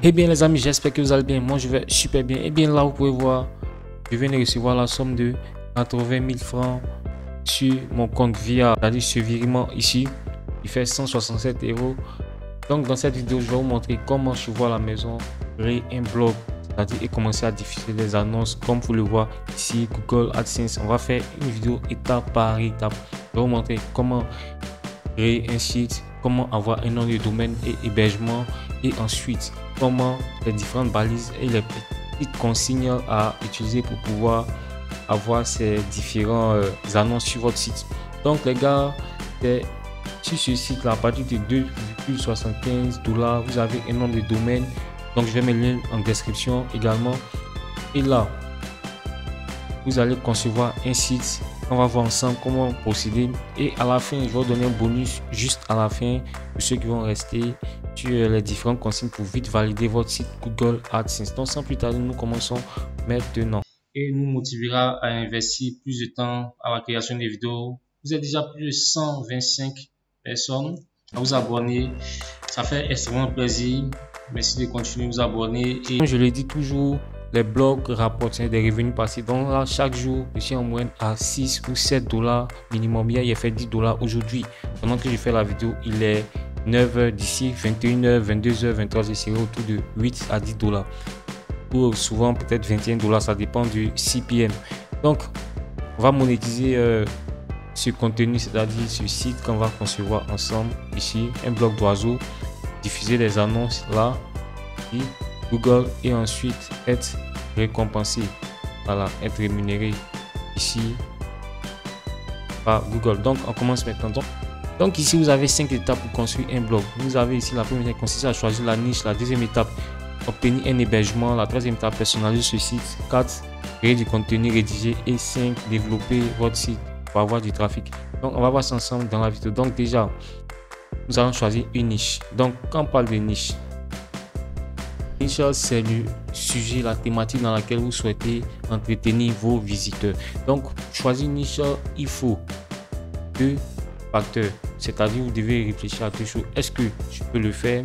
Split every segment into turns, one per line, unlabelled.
Eh bien les amis, j'espère que vous allez bien. Moi je vais super bien. Eh bien là vous pouvez voir, je viens de recevoir la somme de 80 000 francs sur mon compte via, ce virement ici. Il fait 167 euros. Donc dans cette vidéo, je vais vous montrer comment je vois la maison, créer un blog, c'est-à-dire et commencer à diffuser des annonces comme vous le voyez ici, Google AdSense. On va faire une vidéo étape par étape. Je vais vous montrer comment créer un site, comment avoir un nom de domaine et hébergement et ensuite comment les différentes balises et les petites consignes à utiliser pour pouvoir avoir ces différents euh, annonces sur votre site. Donc les gars, sur ce site là, à partir de 2,75 dollars, vous avez un nom de domaine. Donc je vais mettre le lien en description également. Et là, vous allez concevoir un site on va voir ensemble comment procéder. Et à la fin, je vais vous donner un bonus juste à la fin pour ceux qui vont rester sur les différentes consignes pour vite valider votre site Google AdSense. Donc sans plus tarder, nous commençons maintenant. Et nous motivera à investir plus de temps à la création des vidéos. Vous êtes déjà plus de 125 personnes à vous abonner. Ça fait extrêmement plaisir. Merci de continuer à vous abonner. Et je le dis toujours, les blogs rapportent des revenus passés. Donc là, chaque jour, je suis en moyenne à 6 ou 7 dollars minimum. Hier, il a fait 10 dollars aujourd'hui. Pendant que je fais la vidéo, il est 9h d'ici, 21h, 22h, 23h, c'est autour de 8 à 10 dollars. Ou souvent peut-être 21 dollars, ça dépend du CPM. Donc, on va monétiser euh, ce contenu, c'est-à-dire ce site qu'on va concevoir ensemble ici, un blog d'oiseaux, diffuser les annonces là, et Google et ensuite être récompensé, voilà, être rémunéré ici par Google. Donc on commence maintenant. Donc, ici vous avez cinq étapes pour construire un blog. Vous avez ici la première étape consiste à choisir la niche, la deuxième étape obtenir un hébergement, la troisième étape personnaliser ce site, 4 créer du contenu rédigé et 5 développer votre site pour avoir du trafic. Donc on va voir ça ensemble dans la vidéo. Donc déjà, nous allons choisir une niche. Donc quand on parle de niche, C'est le sujet, la thématique dans laquelle vous souhaitez entretenir vos visiteurs. Donc, choisir une niche, il faut deux facteurs. C'est-à-dire, vous devez réfléchir à deux choses. Est-ce que je peux le faire?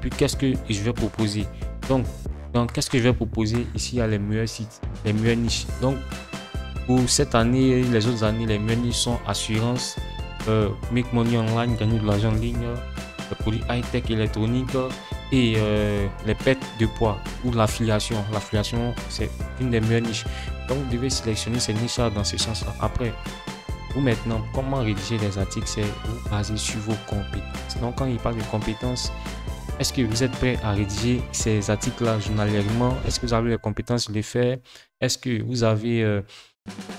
Puis, qu'est-ce que je vais proposer? Donc, donc qu'est-ce que je vais proposer Ici, il y a les meilleurs sites, les meilleures niches? Donc, pour cette année les autres années, les meilleures niches sont assurance, euh, make money online, gagner de l'argent en ligne, les produits high-tech électronique, et euh, les pertes de poids ou l'affiliation. L'affiliation, c'est une des meilleures niches. Donc, vous devez sélectionner ces niches-là dans ce sens-là. Après, vous maintenant, comment rédiger les articles, c'est vous baser sur vos compétences. Donc, quand il parle de compétences, est-ce que vous êtes prêt à rédiger ces articles-là journalièrement? Est-ce que vous avez les compétences de les faire? Est-ce que vous avez euh,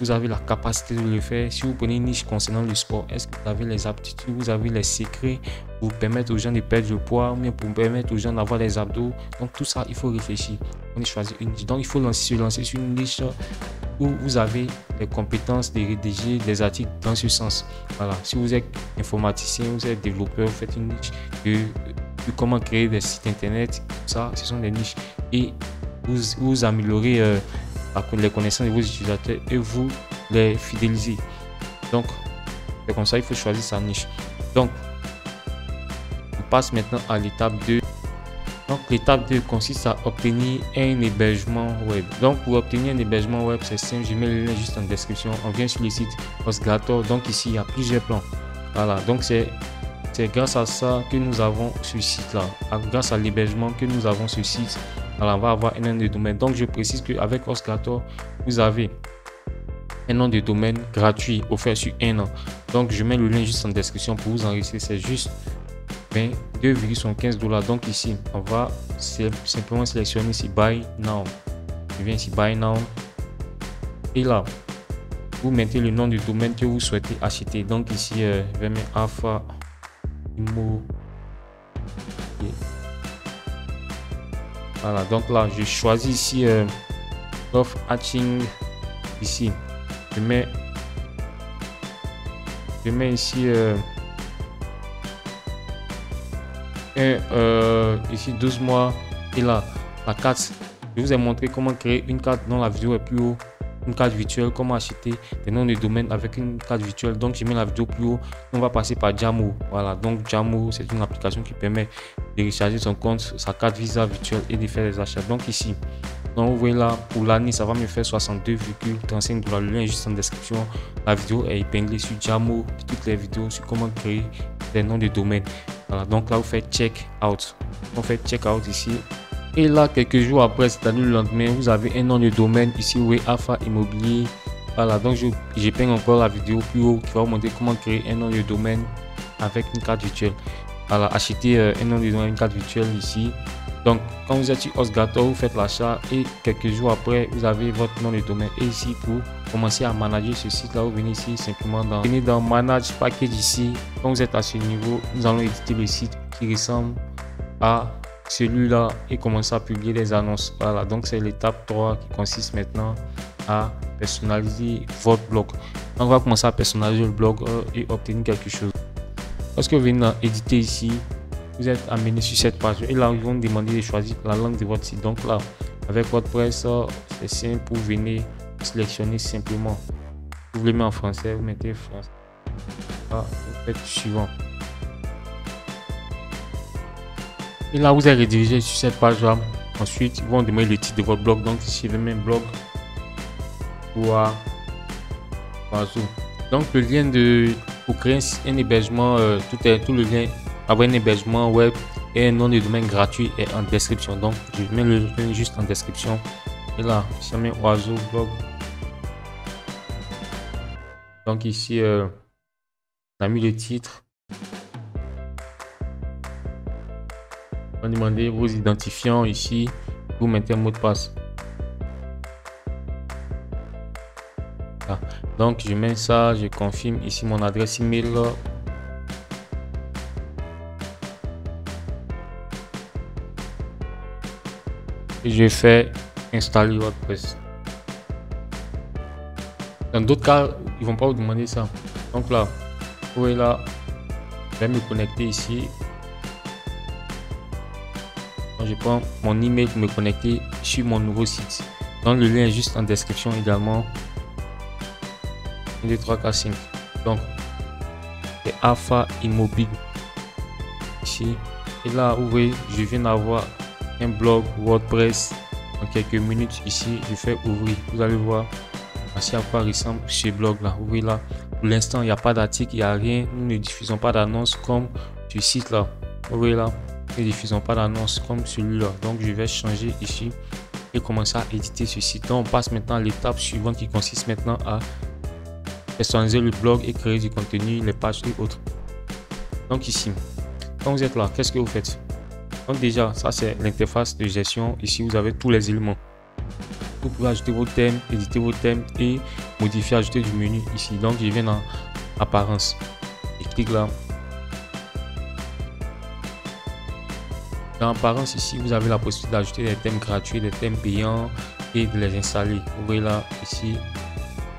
vous avez la capacité de le faire. Si vous prenez une niche concernant le sport, est-ce que vous avez les aptitudes, vous avez les secrets pour permettre aux gens de perdre du poids, ou pour permettre aux gens d'avoir des abdos? Donc tout ça, il faut réfléchir. On une niche. Donc il faut se lancer sur une niche où vous avez les compétences de rédiger des articles dans ce sens. Voilà. Si vous êtes informaticien, vous êtes développeur, vous faites une niche de, comment créer des sites internet. Ça, ce sont des niches. Et vous, vous améliorez euh, les connaissances de vos utilisateurs et vous les fidéliser. Donc, c'est comme ça, il faut choisir sa niche. Donc, on passe maintenant à l'étape 2. Donc, l'étape 2 consiste à obtenir un hébergement web. Donc, pour obtenir un hébergement web, c'est simple. Je mets le lien juste en description. On vient sur le site HostGator. Donc, ici, il y a plusieurs plans. Voilà. Donc, c'est c'est grâce à ça que nous avons ce site-là. Grâce à l'hébergement que nous avons ce site, alors on va avoir un nom de domaine. Donc, je précise qu'avec Oscator, vous avez un nom de domaine gratuit offert sur un an. Donc, je mets le lien juste en description pour vous enregistrer. C'est juste 22,15 dollars. Donc, ici, on va simplement sélectionner ici Buy Now. Je viens ici Buy Now. Et là, vous mettez le nom du domaine que vous souhaitez acheter. Donc, ici, euh, je vais mettre Alpha Immo. Voilà, donc là, je choisis ici euh, Off Hatching. Ici, je mets, je mets ici euh, euh, ici 12 mois. Et là, la carte, je vous ai montré comment créer une carte dont la vidéo est plus haut. Une carte virtuelle, comment acheter des noms de domaine avec une carte virtuelle. Donc, j'ai mis la vidéo plus haut. On va passer par Jamo. Voilà, donc Jamo, c'est une application qui permet de recharger son compte, sa carte Visa virtuelle et de faire des achats. Donc, ici, donc vous voyez là, pour l'année, ça va me faire 62,35 dollars. Le lien est juste en description. La vidéo est épinglée sur Jamo, toutes les vidéos sur comment créer des noms de domaine. Voilà, donc là, vous faites check out. On fait check out ici. Et là, quelques jours après, c'est-à-dire le lendemain, vous avez un nom de domaine ici, est Alpha Immobilier. Voilà, donc j'ai encore la vidéo plus haut qui va vous montrer comment créer un nom de domaine avec une carte virtuelle. Voilà, acheter euh, un nom de domaine, une carte virtuelle ici. Donc, quand vous êtes sur Osgator, vous faites l'achat et quelques jours après, vous avez votre nom de domaine. Et ici, pour commencer à manager ce site-là, vous venez ici simplement dans, venez dans Manage Package ici. Quand vous êtes à ce niveau, nous allons éditer le site qui ressemble à celui-là et commencer à publier des annonces. Voilà, donc c'est l'étape 3 qui consiste maintenant à personnaliser votre blog. on va commencer à personnaliser le blog euh, et obtenir quelque chose. Lorsque vous venez éditer ici, vous êtes amené sur cette page et là ils vont demander de choisir la langue de votre site. Donc là, avec WordPress, euh, c'est simple, vous venez sélectionner simplement. Vous le mettez en français, vous mettez français. Ah, vous faites suivant. Et là, vous êtes redirigé sur cette page-là. Ensuite, ils vont demander le titre de votre blog. Donc, ici, vais mettre blog Donc, le lien de pour créer un hébergement, euh, tout, est, tout le lien avoir un hébergement web et un nom de domaine gratuit est en description. Donc, je mets le lien juste en description. Et là, je mets oiseau blog. Donc, ici, euh, on a mis le titre. Demander vos identifiants ici. Vous mettez un mot de passe. Ah, donc je mets ça, je confirme ici mon adresse email. Et je fais installer WordPress. Dans d'autres cas, ils vont pas vous demander ça. Donc là, vous voyez là, je vais me connecter ici je prends mon email pour me connecter sur mon nouveau site. Dans le lien juste en description également. 1, 2, 3, 4, 5. Donc, c'est Alpha Immobile. Ici. Et là, vous voyez, je viens d'avoir un blog WordPress. En quelques minutes, ici, je fais ouvrir. Vous allez voir à quoi ressemble ce blog là. Vous voyez là, pour l'instant, il n'y a pas d'article, il n'y a rien. Nous ne diffusons pas d'annonce comme ce site là. Vous voyez là, ne diffusons pas d'annonce comme celui-là. Donc, je vais changer ici et commencer à éditer ceci. Donc, on passe maintenant à l'étape suivante qui consiste maintenant à personnaliser le blog et créer du contenu, les pages et autres. Donc, ici, quand vous êtes là, qu'est-ce que vous faites? Donc, déjà, ça, c'est l'interface de gestion. Ici, vous avez tous les éléments. Vous pouvez ajouter vos thèmes, éditer vos thèmes et modifier, ajouter du menu ici. Donc, je viens dans apparence. Et clique là Apparence ici, vous avez la possibilité d'ajouter des thèmes gratuits, des thèmes payants et de les installer. Vous voyez là, ici,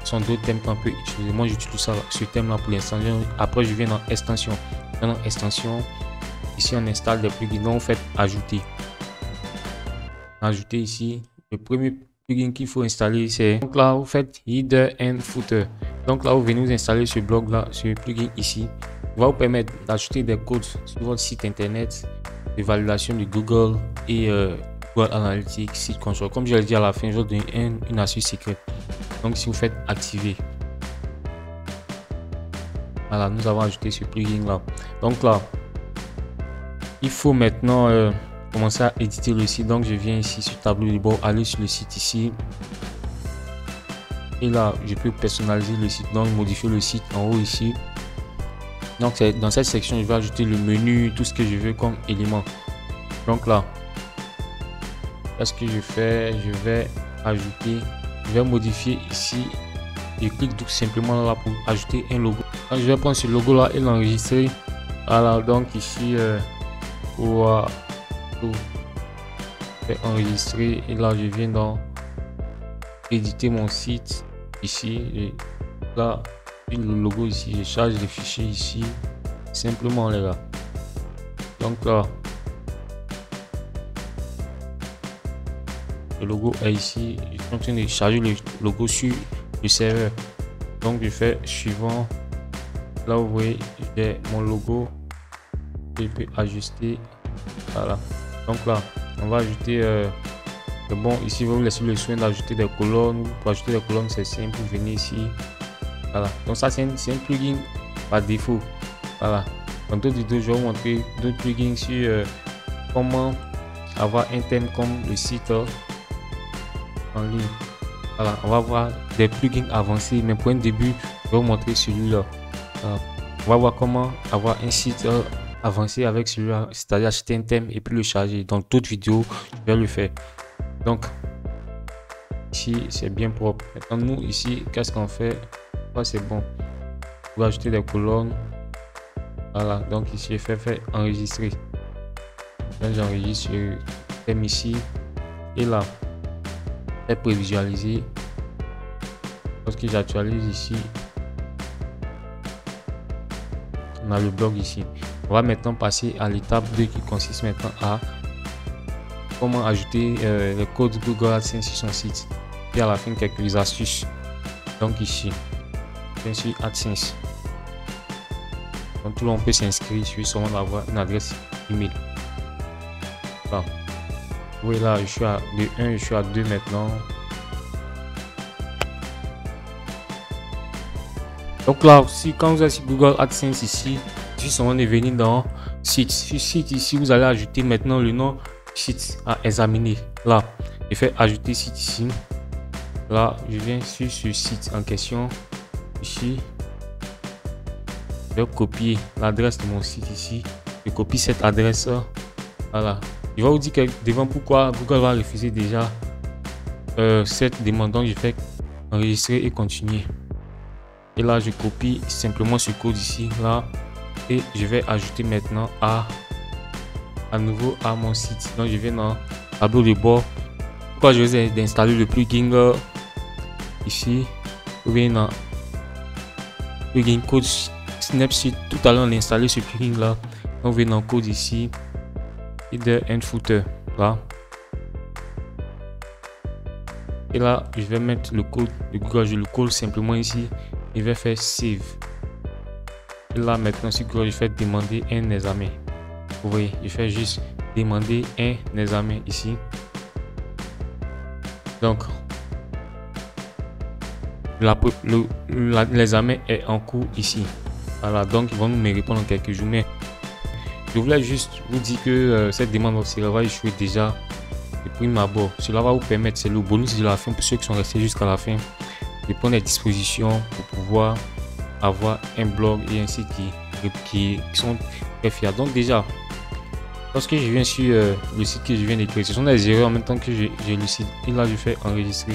sont d'autres thèmes qu'on peut utiliser. Moi, j'utilise ça, ce thème-là pour l'instant. Après, je viens dans extension. Dans extension, ici, on installe des plugins. Donc, vous faites ajouter. Ajouter ici. Le premier plugin qu'il faut installer, c'est donc là, vous faites header and footer. Donc là, vous venez vous installer ce blog-là, ce plugin ici. va vous permettre d'ajouter des codes sur votre site internet de validation de Google et euh, Google Analytics, site control. Comme je l'ai dit à la fin, je vais donner une, astuce secrète. Donc, si vous faites activer, voilà, nous avons ajouté ce plugin là. Donc là, il faut maintenant euh, commencer à éditer le site. Donc, je viens ici sur tableau de bord, aller sur le site ici. Et là, je peux personnaliser le site, donc modifier le site en haut ici. Donc dans cette section, je vais ajouter le menu, tout ce que je veux comme élément. Donc là, qu'est-ce que je fais Je vais ajouter, je vais modifier ici. Je clique tout simplement là pour ajouter un logo. je vais prendre ce logo là et l'enregistrer. Voilà, donc ici, euh, pour, euh, enregistrer. Et là, je viens dans éditer mon site ici. Là, le logo ici, je charge les fichiers ici, simplement les gars. Donc là, le logo est ici. Je train de charger le logo sur le serveur. Donc je fais suivant. Là vous voyez, j'ai mon logo. Je peux ajuster. Voilà. Donc là, on va ajouter. Euh, bon, ici vous laissez le soin d'ajouter des colonnes. Pour ajouter des colonnes, c'est simple. Venez ici. Voilà. Donc ça c'est un, un, plugin par défaut. Voilà. Dans d'autres vidéos, je vais vous montrer d'autres plugins sur euh, comment avoir un thème comme le site euh, en ligne. Voilà, on va voir des plugins avancés, mais pour un début, je vais vous montrer celui-là. on va voir comment avoir un site euh, avancé avec celui-là, c'est-à-dire acheter un thème et puis le charger. Dans d'autres vidéos, je vais le faire. Donc, ici, c'est bien propre. Maintenant, nous, ici, qu'est-ce qu'on fait? C'est bon. Pour ajouter des colonnes. Voilà, donc ici, je fais, fait enregistrer. J'enregistre thème ici et là c'est prévisualisé lorsque j'actualise ici. On a le blog ici. On va maintenant passer à l'étape 2 qui consiste maintenant à comment ajouter euh, le code Google AdSense sur son site. Et à la fin quelques astuces. Donc ici bien sûr AdSense donc tout le monde peut s'inscrire sur son avoir une adresse email oui, là, je suis à de 1, je suis à 2 maintenant. Donc là aussi, quand vous êtes sur Google AdSense ici, juste on est venu dans site. Sur site ici, vous allez ajouter maintenant le nom site à examiner. Là, je fais ajouter site ici. Là, je viens sur ce site en question. Ici, je vais copier l'adresse de mon site ici. Je copie cette adresse. Voilà, il va vous dire devant pourquoi Google va refuser déjà euh, cette demande. Donc, je fais enregistrer et continuer. Et là, je copie simplement ce code ici, là. Et je vais ajouter maintenant à, à nouveau à mon site. Donc, je vais dans tableau de bord. Pourquoi je vais d'installer le plugin euh, ici? Vous venez dans plugin code Snapseed. Tout à l'heure, on a installé ce plugin là. On vient dans code ici. De and footer là. Et là je vais mettre le code de Google je le colle simplement ici. Et je vais faire save. Et là maintenant si Google je fais demander un examen vous voyez je fais juste demander un examen ici. Donc l'examen est en cours ici voilà donc ils vont nous répondre en quelques jours mais je voulais juste vous dire que euh, cette demande aussi va échouer déjà de prime abord. Cela va vous permettre, c'est le bonus de la fin pour ceux qui sont restés jusqu'à la fin, de prendre des dispositions pour pouvoir avoir un blog et un site qui, qui, sont très fiables. Donc déjà, lorsque je viens sur euh, le site que je viens d'écrire, ce sont des erreurs en même temps que j'ai le site. Et là, je fais enregistrer.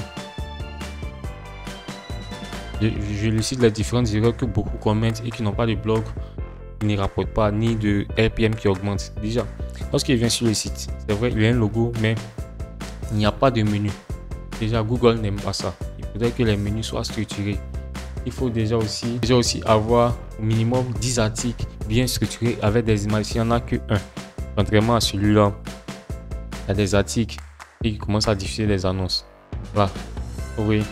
Je, je cite les différentes erreurs que beaucoup commentent et qui n'ont pas de blog il ne rapporte pas ni de RPM qui augmente. Déjà, lorsqu'il vient sur le site, c'est vrai, il y a un logo, mais il n'y a pas de menu. Déjà, Google n'aime pas ça. Il faudrait que les menus soient structurés. Il faut déjà aussi, déjà aussi avoir au minimum 10 articles bien structurés avec des images. Il n'y en a que un. Contrairement à celui-là, il y a des articles et il commence à diffuser des annonces. Voilà. Oui.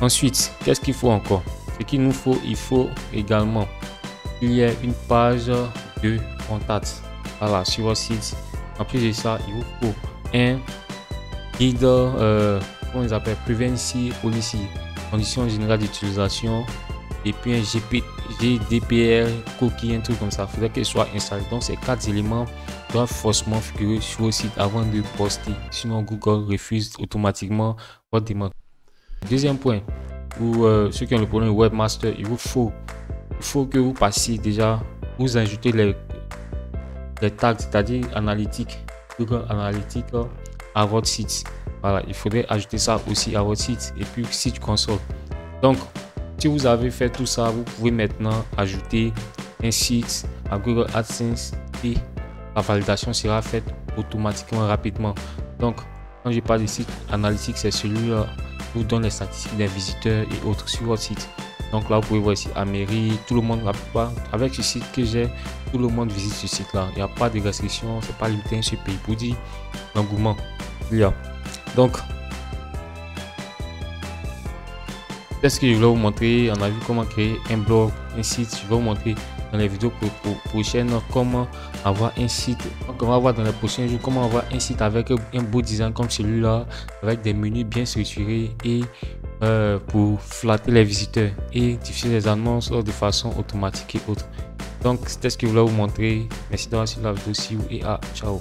Ensuite, qu'est-ce qu'il faut encore? Ce qu'il nous faut, il faut également il y a une page de contact voilà, sur votre site. En plus de ça, il vous faut un guide, euh, comment ils appellent, Privacy Policy, conditions générales d'utilisation, et puis un GP, GDPR, cookie, un truc comme ça. Il faudrait qu'il soit installé. Donc, ces quatre éléments doivent forcément figurer sur votre site avant de poster. Sinon, Google refuse automatiquement votre demande. Deuxième point, pour euh, ceux qui ont le problème webmaster, il vous faut il faut que vous passiez déjà, vous ajoutez les, tags, c'est-à-dire analytiques, Google Analytics à votre site. Voilà, il faudrait ajouter ça aussi à votre site et puis site console. Donc, si vous avez fait tout ça, vous pouvez maintenant ajouter un site à Google AdSense et la validation sera faite automatiquement rapidement. Donc, quand je parle de site analytique, c'est celui-là qui vous donne les statistiques des visiteurs et autres sur votre site. Donc là, vous pouvez voir ici Amérique, tout le monde, la plupart, avec ce site que j'ai, tout le monde visite ce site-là. Il n'y a pas de restrictions, c'est pas limité à ce pays pour l'engouement. Il y a. Donc, ce que je voulais vous montrer? On a vu comment créer un blog, un site. Je vais vous montrer dans les vidéos prochaines comment avoir un site. Donc, on va voir dans les prochains jours comment avoir un site avec un beau design comme celui-là, avec des menus bien structurés et euh, pour flatter les visiteurs et diffuser les annonces de façon automatique et autre. Donc, c'était ce que je voulais vous montrer. Merci d'avoir suivi la vidéo et à ciao.